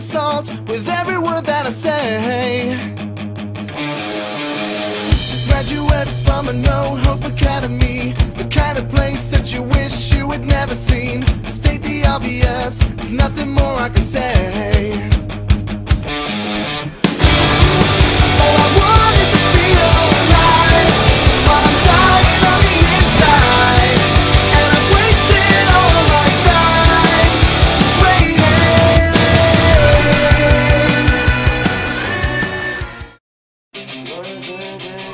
insult with every word that I say. Graduate from a no hope academy, the kind of place that you wish you had never seen. State the obvious, there's nothing more I can say. over.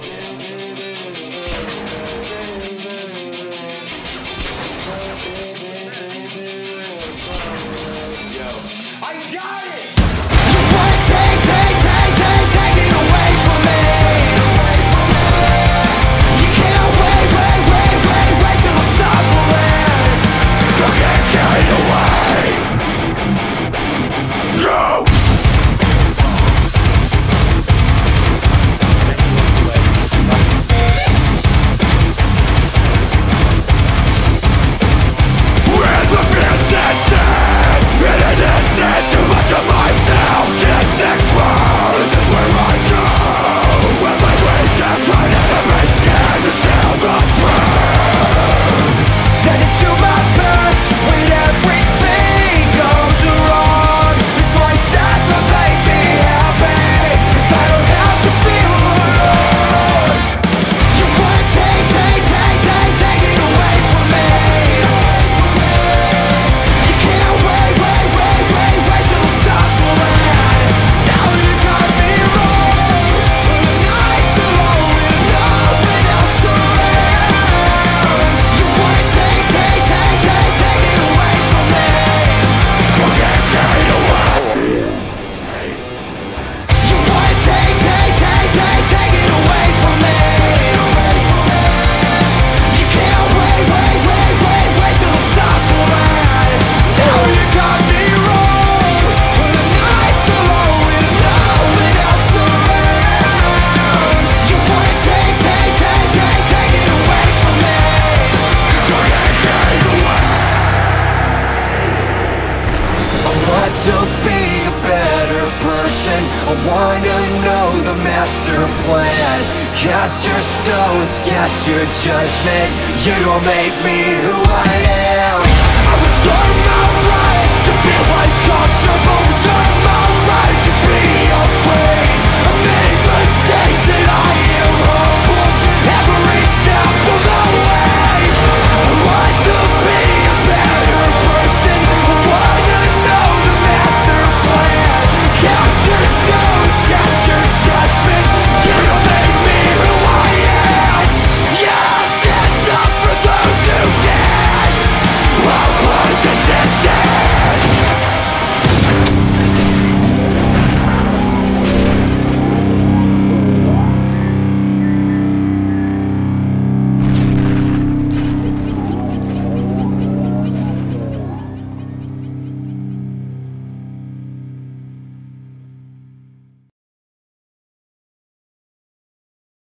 to be a better person. I wanna know the master plan. Cast your stones, cast your judgment. You don't make me who I am.